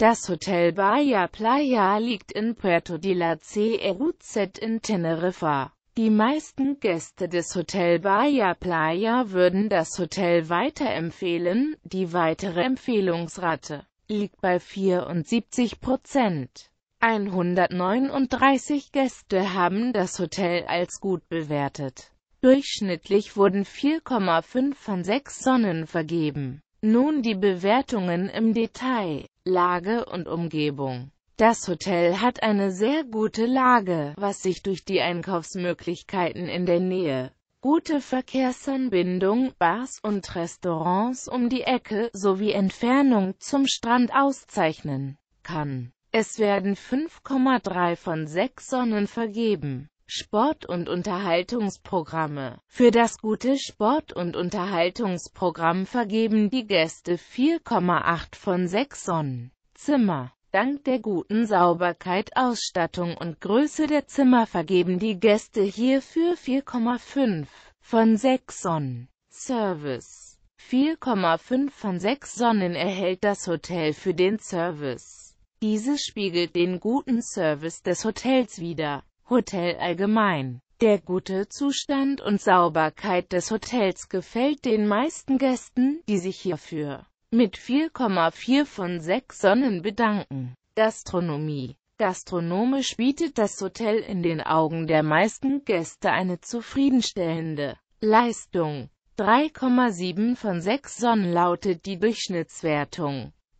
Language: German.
Das Hotel Bahia Playa liegt in Puerto de la Cruz in Teneriffa. Die meisten Gäste des Hotel Bahia Playa würden das Hotel weiterempfehlen, die weitere Empfehlungsrate liegt bei 74 Prozent. 139 Gäste haben das Hotel als gut bewertet. Durchschnittlich wurden 4,5 von 6 Sonnen vergeben. Nun die Bewertungen im Detail. Lage und Umgebung. Das Hotel hat eine sehr gute Lage, was sich durch die Einkaufsmöglichkeiten in der Nähe, gute Verkehrsanbindung, Bars und Restaurants um die Ecke sowie Entfernung zum Strand auszeichnen kann. Es werden 5,3 von 6 Sonnen vergeben. Sport- und Unterhaltungsprogramme. Für das gute Sport- und Unterhaltungsprogramm vergeben die Gäste 4,8 von 6 Sonnen. Zimmer. Dank der guten Sauberkeit, Ausstattung und Größe der Zimmer vergeben die Gäste hierfür 4,5 von 6 Sonnen. Service. 4,5 von 6 Sonnen erhält das Hotel für den Service. Dieses spiegelt den guten Service des Hotels wider. Hotel allgemein. Der gute Zustand und Sauberkeit des Hotels gefällt den meisten Gästen, die sich hierfür mit 4,4 von 6 Sonnen bedanken. Gastronomie Gastronomisch bietet das Hotel in den Augen der meisten Gäste eine zufriedenstellende Leistung. 3,7 von 6 Sonnen lautet die Durchschnittswertung.